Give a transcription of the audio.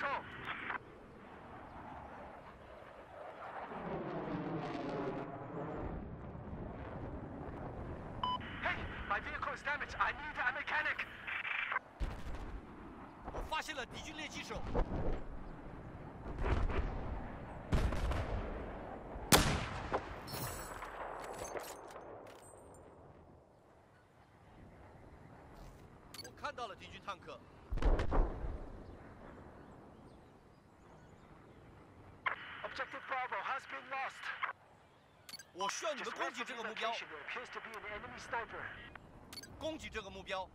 so Hey, my vehicle is damaged. I need a mechanic. 我发现了敌军猎击手。我看到了敌军坦克。我需要你们攻击这个目标.攻击这个目标。